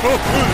Oh,